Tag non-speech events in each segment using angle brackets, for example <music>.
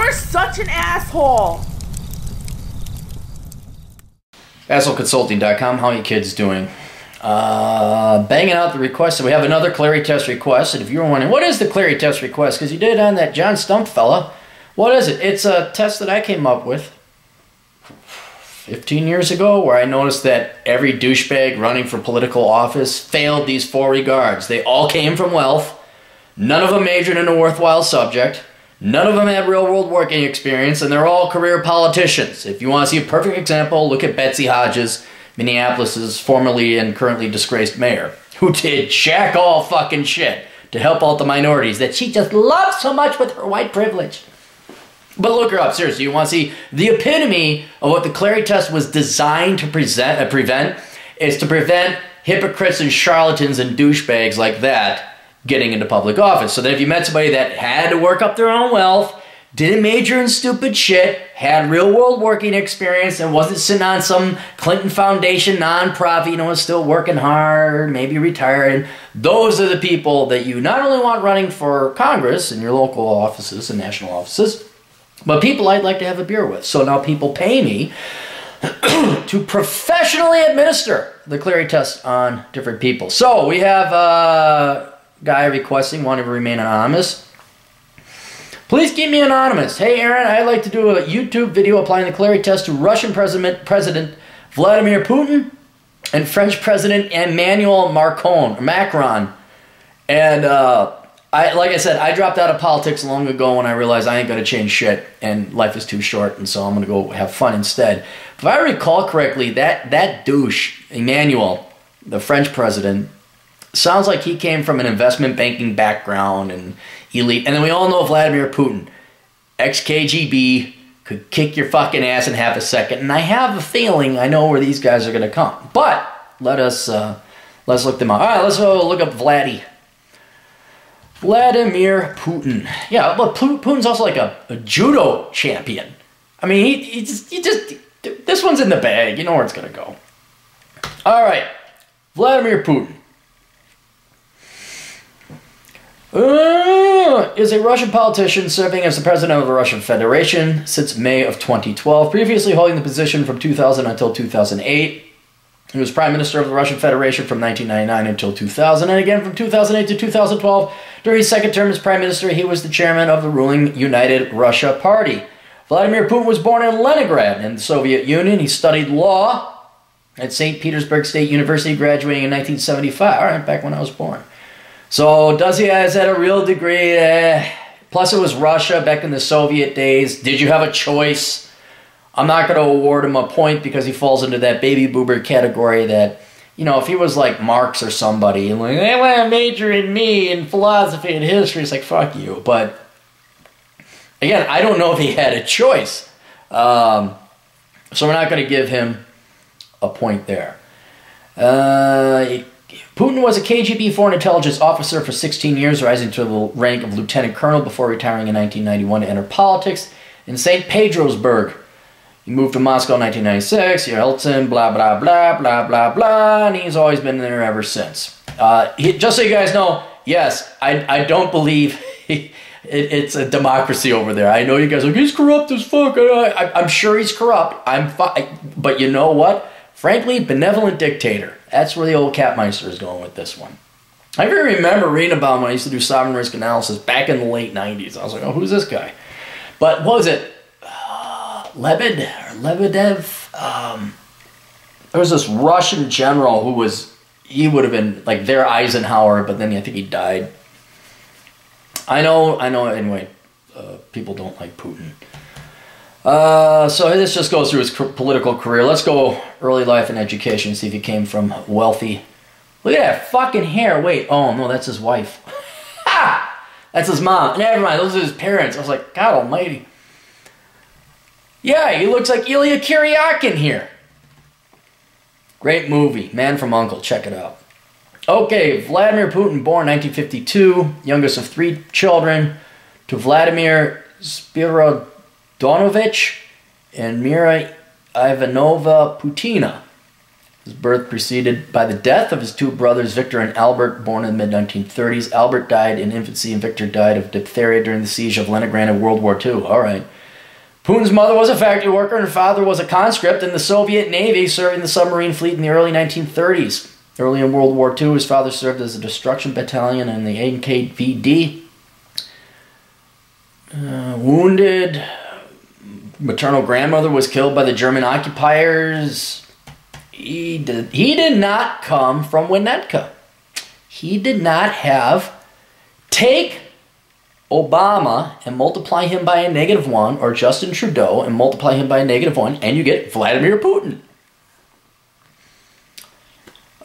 You're such an asshole. AssholeConsulting.com. How are you kids doing? Uh, banging out the request. So we have another Clarey test request. And if you were wondering, what is the Clarey test request? Because you did on that John Stump fella. What is it? It's a test that I came up with 15 years ago where I noticed that every douchebag running for political office failed these four regards. They all came from wealth. None of them majored in a worthwhile subject. None of them had real world working experience, and they're all career politicians. If you want to see a perfect example, look at Betsy Hodges, Minneapolis's formerly and currently disgraced mayor, who did jack all fucking shit to help out the minorities that she just loves so much with her white privilege. But look her up, seriously. You want to see the epitome of what the Clarey test was designed to present, uh, prevent is to prevent hypocrites and charlatans and douchebags like that getting into public office. So that if you met somebody that had to work up their own wealth, didn't major in stupid shit, had real world working experience, and wasn't sitting on some Clinton Foundation nonprofit, you know, was still working hard, maybe retired. Those are the people that you not only want running for Congress and your local offices and national offices, but people I'd like to have a beer with. So now people pay me <clears throat> to professionally administer the Clarey test on different people. So we have a guy requesting wanting to remain anonymous. Please keep me anonymous. Hey Aaron, I'd like to do a YouTube video applying the Clarey test to Russian President President Vladimir Putin and French President Emmanuel Macron. Macron. And uh, I, like I said, I dropped out of politics long ago when I realized I ain't gonna change shit, and life is too short, and so I'm gonna go have fun instead. If I recall correctly, that that douche Emmanuel, the French president, sounds like he came from an investment banking background and elite. And then we all know Vladimir Putin, ex KGB, could kick your fucking ass in half a second. And I have a feeling I know where these guys are gonna come. But let us uh, let's look them up. All right, let's go look up Vladdy. Vladimir Putin. Yeah, but Putin's also like a, a judo champion. I mean, he, he just, he just, this one's in the bag. You know where it's going to go. All right. Vladimir Putin. Uh, is a Russian politician serving as the president of the Russian Federation since May of 2012, previously holding the position from 2000 until 2008. He was Prime Minister of the Russian Federation from 1999 until 2000, and again from 2008 to 2012. During his second term as Prime Minister, he was the chairman of the ruling United Russia Party. Vladimir Putin was born in Leningrad in the Soviet Union. He studied law at St. Petersburg State University, graduating in 1975, all right, back when I was born. So, does he has had a real degree? Eh. Plus, it was Russia back in the Soviet days. Did you have a choice? I'm not going to award him a point because he falls into that baby boomer category that, you know, if he was like Marx or somebody, like, they want to major in me in philosophy and history, it's like, fuck you. But again, I don't know if he had a choice. Um, so we're not going to give him a point there. Uh, Putin was a KGB foreign intelligence officer for 16 years, rising to the rank of lieutenant colonel before retiring in 1991 to enter politics in St. Petersburg. He moved to Moscow in 1996, Yeltsin, blah, blah, blah, blah, blah, blah, and he's always been there ever since. Uh, he, just so you guys know, yes, I, I don't believe he, <laughs> it, it's a democracy over there. I know you guys are like, he's corrupt as fuck. I, am sure he's corrupt. I'm fi- But you know what? Frankly, benevolent dictator. That's where the old Capmeister is going with this one. I even remember reading about him when I used to do sovereign risk analysis back in the late 90s. I was like, oh, who's this guy? But what was it? Lebed or Lebedev. Um, there was this Russian general who was he would have been like their Eisenhower, but then I think he died. I know, I know. Anyway, uh, people don't like Putin. Uh, so this just goes through his political career. Let's go early life and education. See if he came from wealthy. Look at that fucking hair. Wait, oh no, that's his wife. <laughs> ha! That's his mom. Never mind. Those are his parents. I was like, God Almighty. Yeah, he looks like Illya Kuryakin here. Great movie, Man from Uncle. Check it out. Okay, Vladimir Putin, born 1952, youngest of three children, to Vladimir Spiridonovich and Mira Ivanova Putina. His birth preceded by the death of his two brothers, Victor and Albert, born in the mid 1930s. Albert died in infancy, and Victor died of diphtheria during the siege of Leningrad in World War II. All right. Putin's mother was a factory worker, and her father was a conscript in the Soviet Navy, serving the submarine fleet in the early 1930s. Early in World War II, his father served as a destruction battalion in the NKVD. Uh, wounded, maternal grandmother was killed by the German occupiers. He did, he did not come from Winnetka. He did not have take Obama and multiply him by a negative one, or Justin Trudeau and multiply him by a negative one, and you get Vladimir Putin.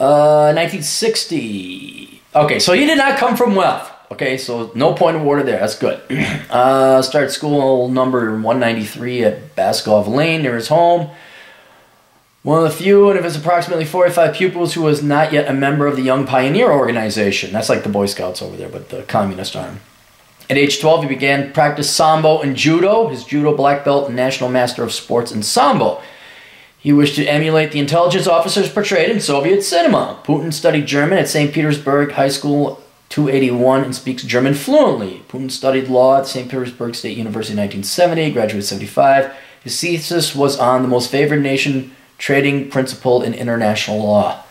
Uh, 1960. Okay, so he did not come from wealth. Okay, so no point of order there. That's good. <clears throat> Uh, started school number 193 at Baskov Lane near his home. One of the few out of his approximately 45 pupils who was not yet a member of the Young Pioneer Organization. That's like the Boy Scouts over there, but the communist arm. At age 12, he began practice sambo and judo, his judo black belt and national master of sports in sambo. He wished to emulate the intelligence officers portrayed in Soviet cinema. Putin studied German at St. Petersburg High School 281 and speaks German fluently. Putin studied law at St. Petersburg State University in 1970, graduated 75. His thesis was on the most favored nation trading principle in international law.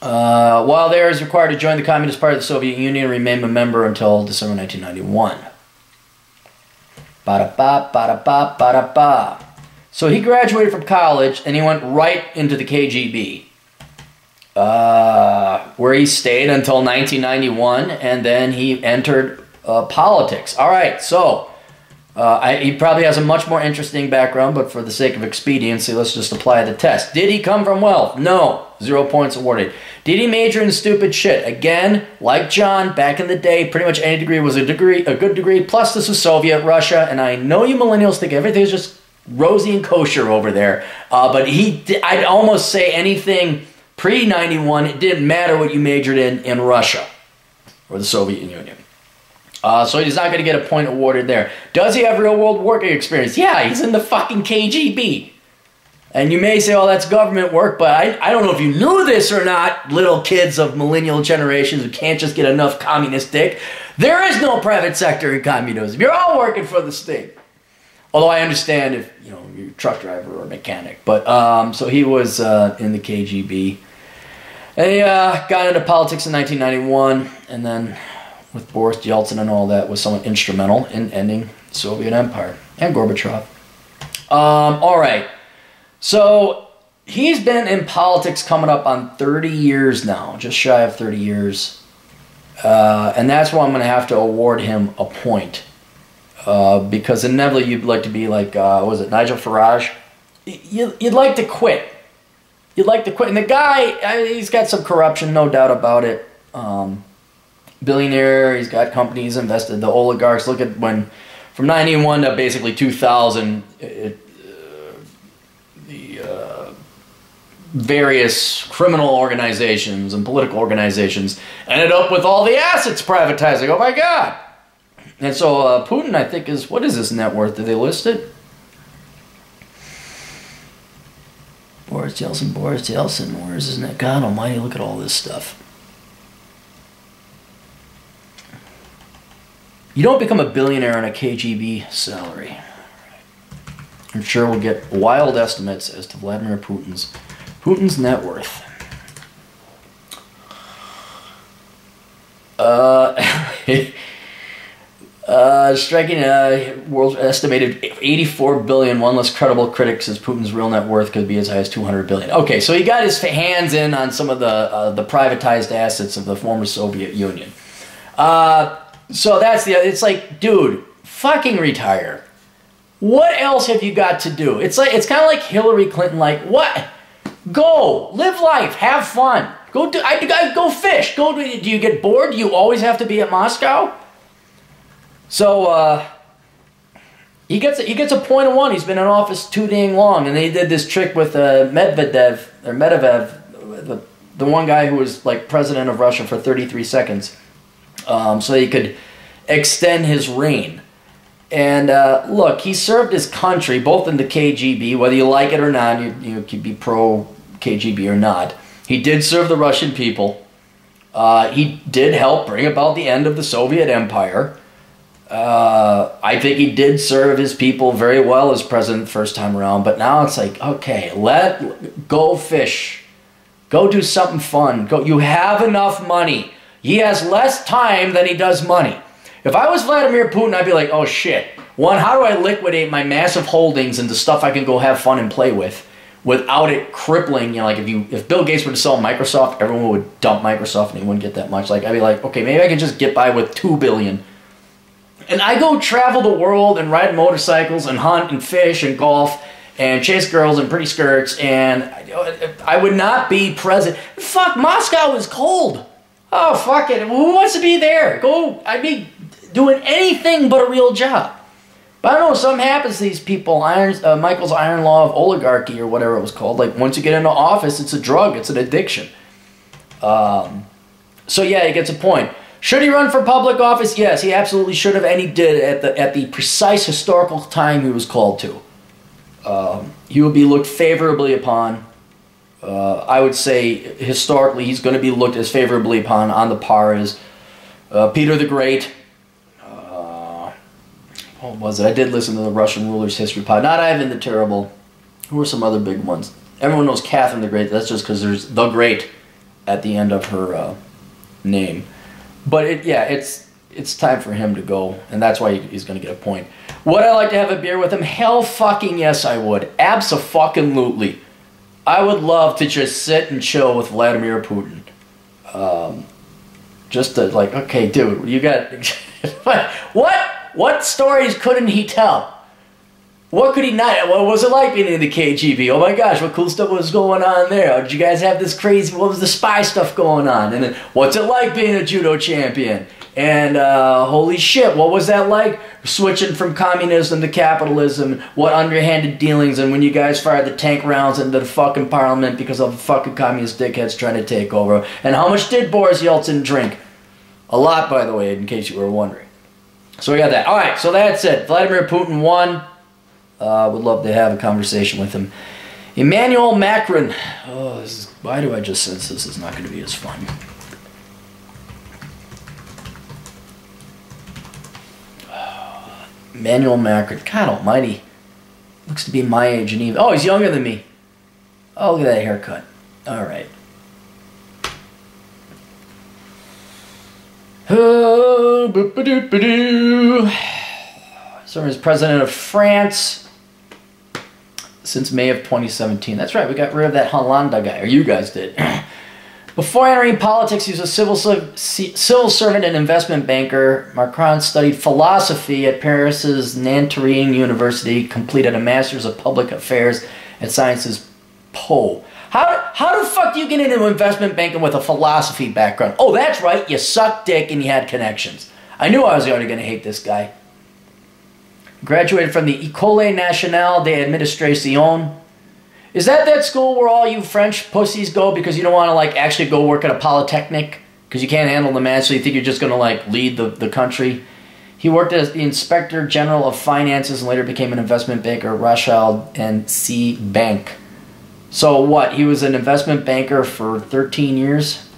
Uh, while there, is required to join the Communist Party of the Soviet Union and remain a member until December 1991. Ba-da-ba, ba-da-ba, ba-da-ba. So he graduated from college and he went right into the KGB, uh, where he stayed until 1991, and then he entered uh, politics. All right, so uh, I, he probably has a much more interesting background, but for the sake of expediency, let's just apply the test. Did he come from wealth? No. Zero points awarded. Did he major in stupid shit? Again, like John, back in the day, pretty much any degree was a degree, a good degree. Plus, this was Soviet Russia, and I know you millennials think everything's just rosy and kosher over there. Uh, but he, I'd almost say anything pre 91, it didn't matter what you majored in in Russia or the Soviet Union. Uh, so he's not going to get a point awarded there. Does he have real world working experience? Yeah, he's in the fucking KGB. And you may say, oh, that's government work, but I, I don't know if you knew this or not, little kids of millennial generations who can't just get enough communist dick. There is no private sector in communism. You're all working for the state. Although I understand if, you know, you're a truck driver or a mechanic. But, um, so he was uh, in the KGB. He uh, got into politics in 1991, and then with Boris Yeltsin and all that was somewhat instrumental in ending Soviet Empire and Gorbachev. Um, all right. So he's been in politics coming up on 30 years now, just shy of 30 years. Uh, and that's why I'm going to have to award him a point. Uh, because inevitably you'd like to be like, uh, was it Nigel Farage? You, would like to quit. You'd like to quit. And the guy, I mean, he's got some corruption, no doubt about it. Um, billionaire, he's got companies invested, the oligarchs. Look at when, from 91 to basically 2000, it, various criminal organizations and political organizations ended up with all the assets privatizing. Oh my God! And so uh, Putin, I think, is what is his net worth? Did they list it? Boris Yeltsin, Boris Yeltsin, where's his net? God Almighty! Look at all this stuff. You don't become a billionaire on a KGB salary. I'm sure we'll get wild estimates as to Vladimir Putin's Putin's net worth. Uh, <laughs> uh, striking a world's estimated 84 billion. One less credible critic says Putin's real net worth could be as high as 200 billion. Okay, so he got his hands in on some of the uh, the privatized assets of the former Soviet Union. Uh, so that's the. It's like, dude, fucking retire. What else have you got to do? It's like it's kind of like Hillary Clinton. Like what? Go, live life, have fun. Go do, I, I, go fish. Go. Do, do you get bored? Do you always have to be at Moscow? So uh, he gets he gets a point of one. He's been in office too dang long, and they did this trick with uh, Medvedev or Medvedev, the the one guy who was like president of Russia for 33 seconds, um, so he could extend his reign. And uh, look, he served his country both in the KGB, whether you like it or not, you, you could be pro KGB or not. He did serve the Russian people. Uh, he did help bring about the end of the Soviet Empire. Uh, I think he did serve his people very well as president the first time around, but now it's like, okay, let go fish. Go do something fun. Go you have enough money. He has less time than he does money. If I was Vladimir Putin, I'd be like, oh shit. One, how do I liquidate my massive holdings into stuff I can go have fun and play with without it crippling, you know, like if you if Bill Gates were to sell Microsoft, everyone would dump Microsoft and he wouldn't get that much. Like I'd be like, okay, maybe I can just get by with two billion. And I go travel the world and ride motorcycles and hunt and fish and golf and chase girls in pretty skirts and I would not be present. Fuck, Moscow is cold. Oh, fuck it. Who wants to be there? Go, I'd be doing anything but a real job. But I don't know, something happens to these people. Iron, uh, Michels' iron law of oligarchy or whatever it was called. Like, once you get into office, it's a drug, it's an addiction. Um, so, yeah, he gets a point. Should he run for public office? Yes, he absolutely should have, and he did at the, at the precise historical time he was called to. Um, he would be looked favorably upon uh, I would say historically he's going to be looked as favorably upon on the par as uh, Peter the Great. Uh, what was it? I did listen to the Russian ruler's history pod. Not Ivan the Terrible. Who were some other big ones? Everyone knows Catherine the Great. That's just because there's the Great at the end of her uh, name. But it, yeah, it's it's time for him to go, and that's why he's going to get a point. Would I like to have a beer with him? Hell fucking yes, I would. Absolutely. I would love to just sit and chill with Vladimir Putin. Um, just to like, okay, dude, you got <laughs> what? What stories couldn't he tell? What could he not? What was it like being in the KGB? Oh my gosh, what cool stuff was going on there? Did you guys have this crazy? What was the spy stuff going on? And then, what's it like being a judo champion? And uh, holy shit, what was that like? Switching from communism to capitalism, what underhanded dealings, and when you guys fired the tank rounds into the fucking parliament because of the fucking communist dickheads trying to take over. And how much did Boris Yeltsin drink? A lot, by the way, in case you were wondering. So we got that. All right, so that's it. Vladimir Putin won. Uh, would love to have a conversation with him. Emmanuel Macron. Oh, is, why do I just sense this is not going to be as fun? <sighs> Emmanuel Macron. God almighty. Looks to be my age and even. Oh, he's younger than me. Oh, look at that haircut. All right. <sighs> Oh, Served as president of France since May of 2017. That's right, we got rid of that Hollanda guy, or you guys did. <clears throat> Before entering politics, he was a civil, civil servant and investment banker. Macron studied philosophy at Paris's Nanterre University, completed a master's of public affairs at Sciences Po. How, how the fuck do you get into investment banking with a philosophy background? Oh, that's right, you suck dick and you had connections. I knew I was already going to hate this guy. Graduated from the École Nationale d'Administration is that that school where all you French pussies go because you don't want to like actually go work at a polytechnic because you can't handle the math, so you think you're just going to like lead the, the country? He worked as the Inspector General of Finances and later became an investment banker at Rothschild and C Bank. So what? He was an investment banker for 13 years.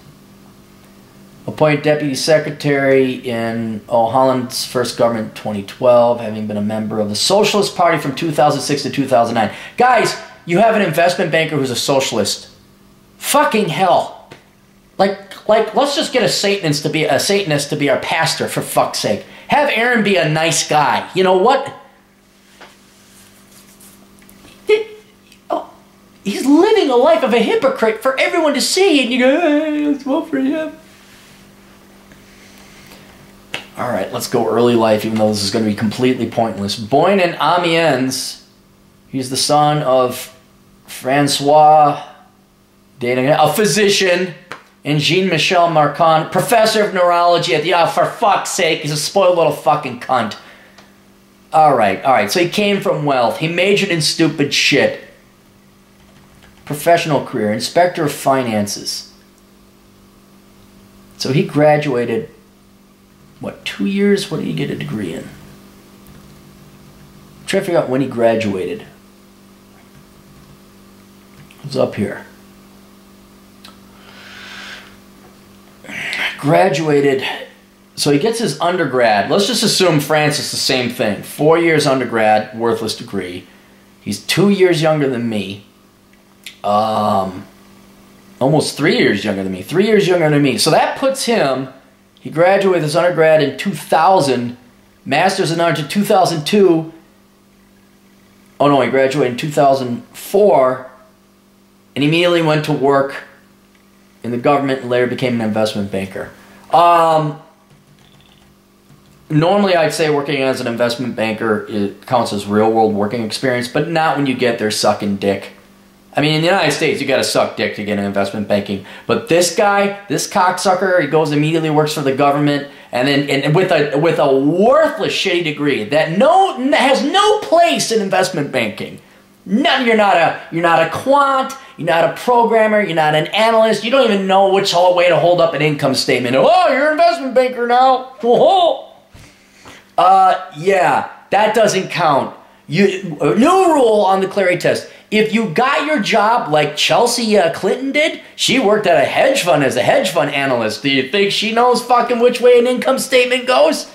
Appointed deputy secretary in oh, Hollande's first government 2012, having been a member of the Socialist Party from 2006 to 2009. Guys, you have an investment banker who's a socialist. Fucking hell. Like, like, let's just get a Satanist to be a Satanist to be our pastor for fuck's sake. Have Aaron be a nice guy. You know what? Oh, he's living a life of a hypocrite for everyone to see, and you go, hey, let's vote for him. All right, let's go early life, even though this is going to be completely pointless. Born in Amiens, he's the son of Francois Dating, a physician, and Jean Michel Macron, professor of neurology at the. Oh, for fuck's sake, he's a spoiled little fucking cunt. All right, all right. So he came from wealth. He majored in stupid shit. Professional career, inspector of finances. So he graduated. What two years? What did he get a degree in? I'm trying to figure out when he graduated. It's up here. Graduated. So he gets his undergrad. Let's just assume France is the same thing. Four years undergrad, worthless degree. He's two years younger than me. Um, almost three years younger than me. Three years younger than me. So that puts him. He graduated his undergrad in 2000, master's in art in 2002. Oh no, he graduated in 2004 and immediately went to work in the government and later became an investment banker. Um, normally, I'd say working as an investment banker counts as real world working experience, but not when you get there sucking dick. I mean, in the United States, you got to suck dick to get in investment banking. But this guy, this cocksucker, he goes immediately works for the government, and then and with a with a worthless, shitty degree that no has no place in investment banking. None. You're not a you're not a quant. You're not a programmer. You're not an analyst. You don't even know which way to hold up an income statement. Oh, you're an investment banker now. Whoa. <laughs> Uh, yeah, that doesn't count. You new rule on the Clarey test. If you got your job like Chelsea uh, Clinton did, she worked at a hedge fund as a hedge fund analyst. Do you think she knows fucking which way an income statement goes?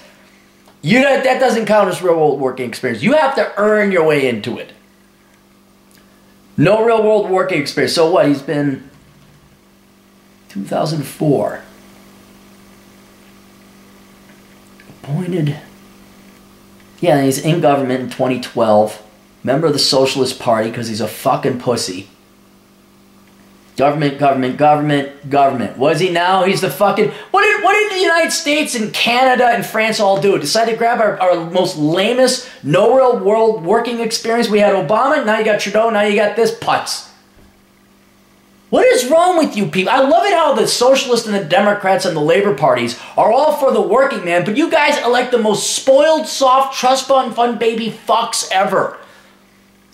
You know that doesn't count as real world working experience. You have to earn your way into it. No real world working experience. So what? He's been 2004 appointed. Yeah, he's in government in 2012. Member of the Socialist Party because he's a fucking pussy. Government, government, government, government. Was he now? He's the fucking. What did what did the United States and Canada and France all do? Decide to grab our, our most lamest, no real world working experience. We had Obama, now you got Trudeau, now you got this putz. What is wrong with you people? I love it how the socialists and the Democrats and the Labor parties are all for the working man, but you guys elect the most spoiled, soft, trust fund fun baby fucks ever.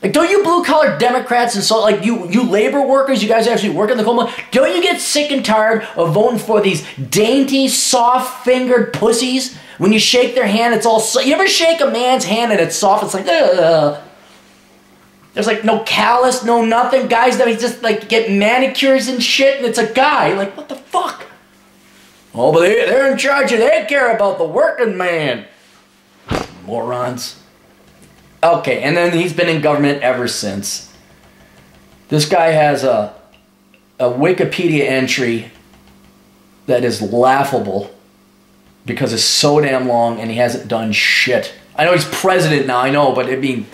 Like, don't you blue collar Democrats and so like you you labor workers, you guys actually work in the coal mine, don't you get sick and tired of voting for these dainty, soft fingered pussies? When you shake their hand, it's all so- you ever shake a man's hand and it's soft? It's like ugh. There's like no callus, no nothing. Guys that he's just like get manicures and shit, and it's a guy. Like what the fuck? Oh, but they, they're in charge and they care about the working man. Morons. Okay, and then he's been in government ever since. This guy has a, a Wikipedia entry that is laughable because it's so damn long and he hasn't done shit. I know he's president now, I know, but I mean,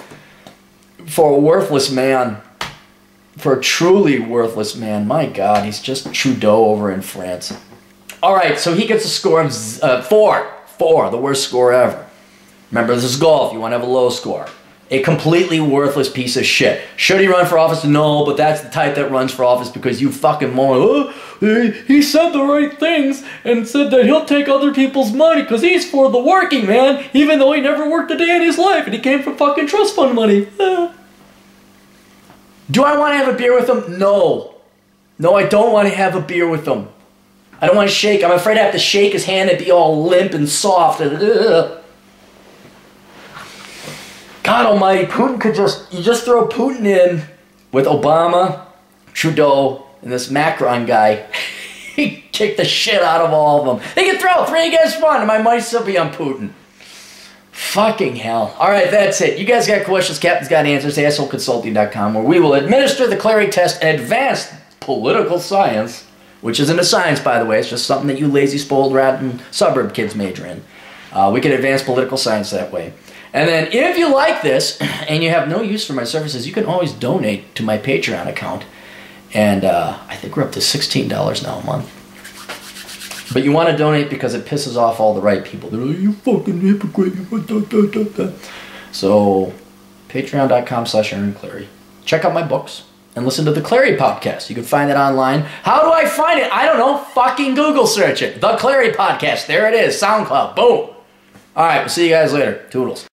for a worthless man, for a truly worthless man, my God, he's just Trudeau over in France. All right, so he gets a score of uh, four. Four, the worst score ever. Remember, this is golf. You want to have a low score. A completely worthless piece of shit. Should he run for office? No, but that's the type that runs for office because you fucking moron. Oh, he said the right things and said that he'll take other people's money because he's for the working man, even though he never worked a day in his life and he came from fucking trust fund money. <sighs> Do I want to have a beer with him? No. No, I don't want to have a beer with him. I don't want to shake. I'm afraid I have to shake his hand and be all limp and soft. <laughs> God almighty, Putin could just, you just throw Putin in with Obama, Trudeau, and this Macron guy. <laughs> he kicked the shit out of all of them. They could throw three against one, and my money still be on Putin. Fucking hell. All right, that's it. You guys got questions, Captain's got answers, assholeconsulting.com, where we will administer the Clarey test and advanced political science, which isn't a science, by the way. It's just something that you lazy, spoiled, rotten suburb kids major in. Uh, we can advance political science that way. And then if you like this <clears throat> and you have no use for my services, you can always donate to my Patreon account. And uh, I think we're up to $16 now a month. But you want to donate because it pisses off all the right people. They're like, you fucking hypocrite. So, patreon.com slash Aaron Clarey. Check out my books and listen to the Clarey podcast. You can find it online. How do I find it? I don't know. Fucking Google search it. The Clarey podcast. There it is. SoundCloud. Boom. All right. We'll see you guys later. Toodles.